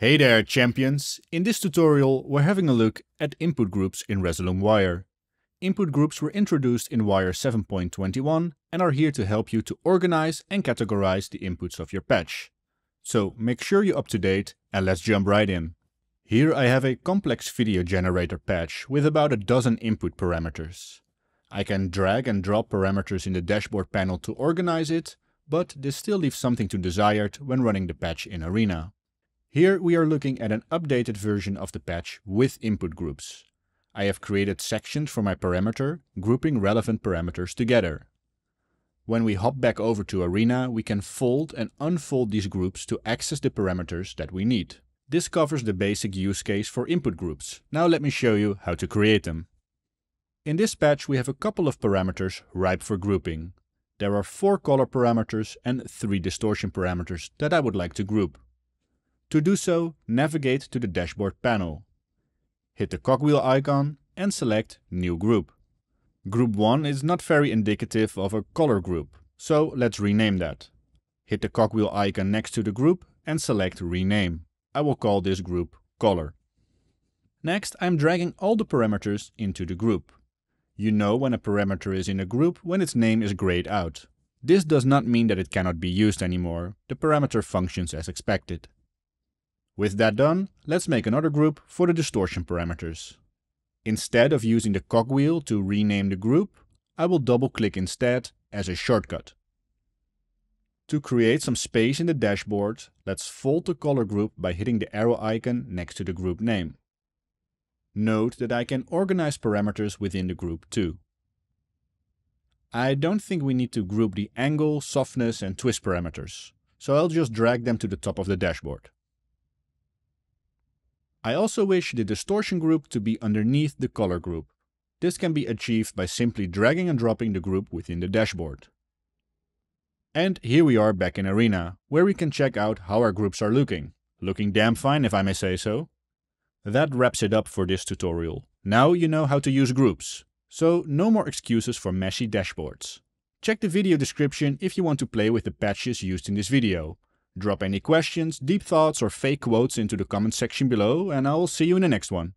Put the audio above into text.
Hey there champions! In this tutorial we're having a look at input groups in Resolume Wire. Input groups were introduced in Wire 7.21 and are here to help you to organize and categorize the inputs of your patch. So make sure you're up to date and let's jump right in. Here I have a complex video generator patch with about a dozen input parameters. I can drag and drop parameters in the dashboard panel to organize it, but this still leaves something to desired when running the patch in Arena. Here we are looking at an updated version of the patch with input groups. I have created sections for my parameter, grouping relevant parameters together. When we hop back over to Arena, we can fold and unfold these groups to access the parameters that we need. This covers the basic use case for input groups. Now let me show you how to create them. In this patch we have a couple of parameters ripe for grouping. There are four color parameters and three distortion parameters that I would like to group. To do so, navigate to the dashboard panel. Hit the cogwheel icon and select New Group. Group 1 is not very indicative of a color group, so let's rename that. Hit the cogwheel icon next to the group and select Rename. I will call this group Color. Next, I'm dragging all the parameters into the group. You know when a parameter is in a group when its name is grayed out. This does not mean that it cannot be used anymore, the parameter functions as expected. With that done, let's make another group for the distortion parameters. Instead of using the cogwheel to rename the group, I will double click instead as a shortcut. To create some space in the dashboard, let's fold the color group by hitting the arrow icon next to the group name. Note that I can organize parameters within the group too. I don't think we need to group the angle, softness and twist parameters, so I'll just drag them to the top of the dashboard. I also wish the distortion group to be underneath the color group. This can be achieved by simply dragging and dropping the group within the dashboard. And here we are back in Arena, where we can check out how our groups are looking. Looking damn fine if I may say so. That wraps it up for this tutorial. Now you know how to use groups. So no more excuses for messy dashboards. Check the video description if you want to play with the patches used in this video. Drop any questions, deep thoughts or fake quotes into the comment section below and I will see you in the next one.